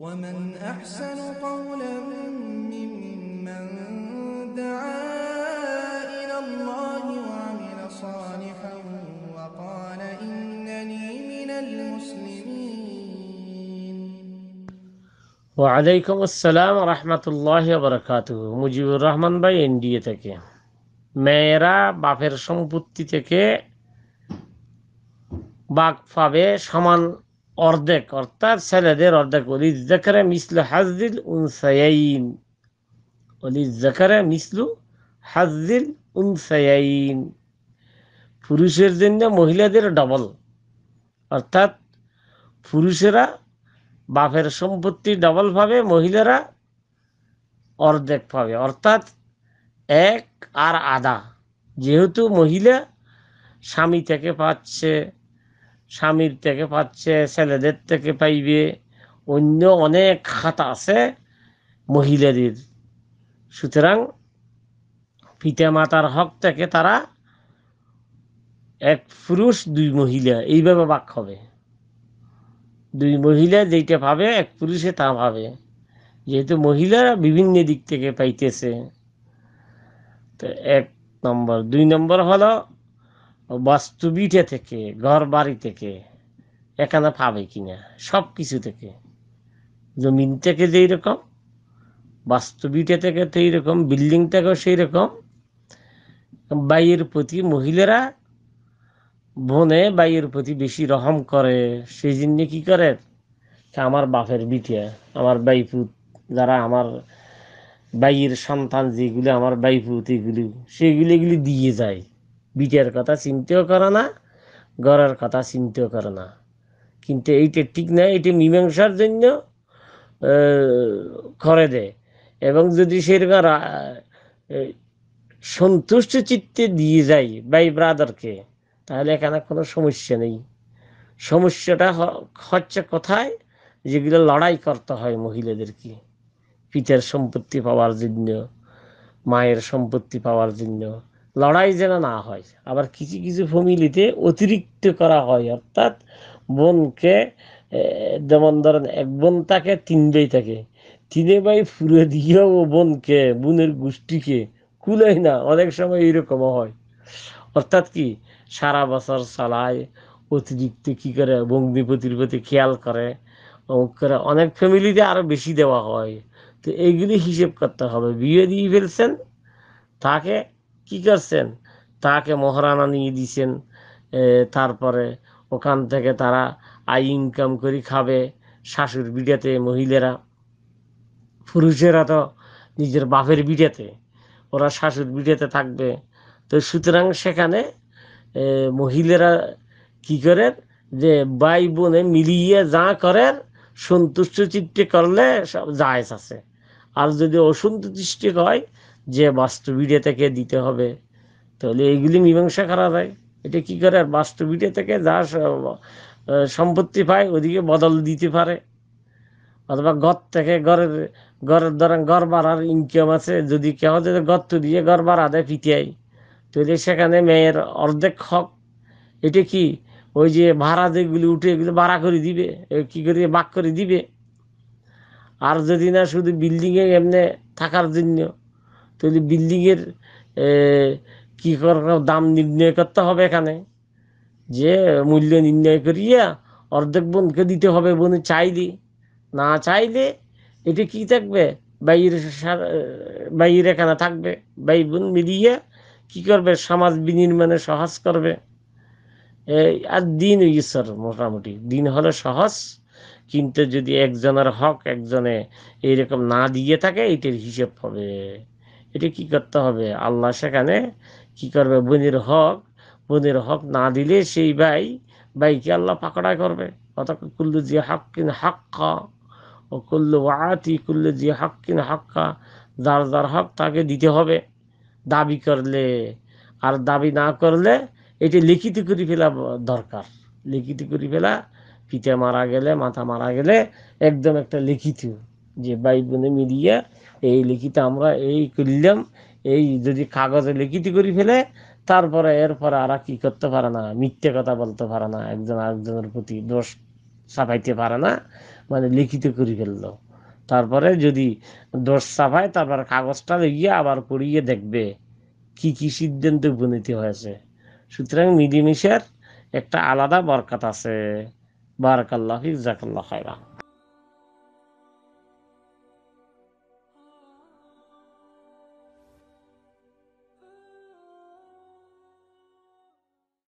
ومن أحسن قولا ممن دعا إلى الله وعمل صالحا وقال إنني من المسلمين ওয়ালাইকুম আসসালাম রহমতুল্লাহ বরকাত মুজিবুর রহমান ভাই এনডিএ থেকে মেয়েরা বাপের সম্পত্তি থেকে বাঘ পাবে সমান অর্ধেক, অর্থাৎ ছেলেদের অর্ধেক। অলি জাকারে মিসলু হাজদিল উনসায়াইন। অলি জাকারে মিসলু হাজদিল উনসায়াইন। পুরুষের জন্য মহিলাদের ডবল অর্থাৎ পুরুষেরা বাপের সম্পত্তি ডবল পাবে মহিলারা অর্ধেক পাবে অর্থাৎ এক আর আধা। যেহেতু মহিলা স্বামী থেকে পাচ্ছে স্বামীর থেকে পাচ্ছে, ছেলেদের থেকে পাইবে। অন্য অনেক খাতা আছে মহিলাদের। সুতরাং পিতা মাতার হক থেকে তারা এক পুরুষ, দুই মহিলা, এইভাবে বাক হবে। দুই মহিলা যেইটা পাবে এক পুরুষে তা পাবে যেহেতু মহিলারা বিভিন্ন দিক থেকে পাইতেছে। তো এক নম্বর। দুই নম্বর হলো বাস্তুবিটা থেকে ঘর বাড়ি থেকে এখানে পাবে কিনা, সব কিছু থেকে। জমিন থেকে যেই রকম বাস্তুবিটা থেকে তো এইরকম বিল্ডিং থেকেও সেই রকম। বাইয়ের প্রতি মহিলারা বনে বাইয়ের প্রতি বেশি রহম করে, সেই জন্য কি করে? আমার বাপের বিটিয়া আমার বাইপুত, যারা আমার বাইয়ের সন্তান যেগুলো, আমার বাইপুত এগুলি, সেগুলি এগুলি দিয়ে যায়। বিটিয়ার কথা চিন্তাও করে না, গড়ের কথা চিন্তাও করে না। কিন্তু এইটা ঠিক না এটা মীমাংসার জন্য করে দেয়। এবং যদি সেরকম সন্তুষ্ট চিত্তে দিয়ে যায় বাই ব্রাদারকে, তাহলে এখানে কোনো সমস্যা নেই। সমস্যাটা হচ্ছে কোথায়? যেগুলো লড়াই করতে হয় মহিলাদেরকে, পিতার সম্পত্তি পাওয়ার জন্য, মায়ের সম্পত্তি পাওয়ার জন্য। লড়াই যেন না হয়, আবার কিছু কিছু ফ্যামিলিতে অতিরিক্ত করা হয়, অর্থাৎ বোনকে যেমন ধরেন এক বোন তাকে তিন ভাই থাকে, তিনে ভাই ফুরে দিয়েও বোনকে, বোনের গোষ্ঠীকে কুলাই না, অনেক সময় এরকমও হয়। অর্থাৎ কি, সারা বছর চালায়, অতিরিক্ত কি করে, ভগ্নিপতির প্রতি খেয়াল করে, অমুক করে অনেক ফ্যামিলিতে আরও বেশি দেওয়া হয়। তো এইগুলি হিসেব করতে হবে। বিয়ে দিয়ে ফেলছেন, তাকে কি করছেন? তাকে মহারানা নিয়ে দিছেন তারপরে ওখান থেকে তারা আই ইনকাম করে খাবে শাশুর বিড়াতে মহিলারা। পুরুষেরা তো নিজের বাপের বিড়াতে ওরা শাশুর বিড়াতে থাকবে। তো সুতরাং সেখানে মহিলারা কি করে যে ভাই বোনে মিলিয়ে যা করেন, সন্তুষ্ট চিত্তে করলে সব জায়েজ আছে। আর যদি অসন্তুষ্টি হয় যে বাস্তবিটা থেকে দিতে হবে। তাহলে এইগুলি মীমাংসা করা যায়। এটা কি করে? বাস্তবিটা থেকে যা সম্পত্তি পায়, ওদিকে বদল দিতে পারে। অথবা ঘর থেকে ঘরের ঘরের ধরেন ঘর বাড়ার ইনকাম আছে। যদি কেউ যদি গর্ত দিয়ে ঘর বাড়া দেয় পিটিআই, তাহলে সেখানে মেয়ের অর্ধেক হক। এটা কি? ওই যে ভাড়া যেগুলি উঠে এগুলো ভাড়া করে দিবে কি করে বাক করে দিবে? আর যদি না শুধু বিল্ডিংয়ে এমনি থাকার জন্য তাহলে বিল্ডিংয়ের কি করার দাম নির্ণয় করতে হবে এখানে। যে মূল্য নির্ণয় করিয়া অর্ধেক বোনকে দিতে হবে, বোন চাইলে। না চাইলে এটা কি থাকবে? বাইরের সার- বাইরে এখানে থাকবে। ভাই বোন মিলিয়ে কি করবে? সমাজ বিনির্মাণে সহজ করবে। আর দিন ঈশ্বর মোটামুটি। দিন হলো সহজ, কিন্তু যদি একজনের হক, একজনে এইরকম না দিয়ে থাকে, এটার হিসেব হবে। এটা কি করতে হবে? আল্লাহ সেখানে কি করবে? বোনের হক বোনের হক না দিলে সেই ভাই, ভাইকে আল্লাহ পাকড়া করবে। অত কুল্লু যে হাক্কিন হাক্কা, ও কুল্লু আতি কুল্লু যে হাক্কিন হাক্কা, যার যার হক তাকে দিতে হবে। দাবি করলে আর দাবি না করলে এটি লিখিত করে ফেলা দরকার। লিখিত করে ফেলা পিতা মারা গেলে, মাথা মারা গেলে একদম একটা লিখিত। যে ভাই বোনে মিলিয়ে এই লিখিত আমরা এই করলাম, এই যদি কাগজে লিখিত করি ফেলে, তারপরে এরপরে আর কি করতে পারে না, মিথ্যে কথা বলতে পারে না, একজন আরেকজনের প্রতি দোষ ছাপাইতে পারে না মানে লিখিত করে ফেলল। তারপরে যদি দোষ ছাপায় তারপরে কাগজটা গিয়ে আবার পড়িয়ে দেখবে কি কি সিদ্ধান্ত উপনীত হয়েছে। সুতরাং মিলিমিশার একটা আলাদা বরকাত আছে। বারাকাল্লাহ জাকাল্লাহ খায়রা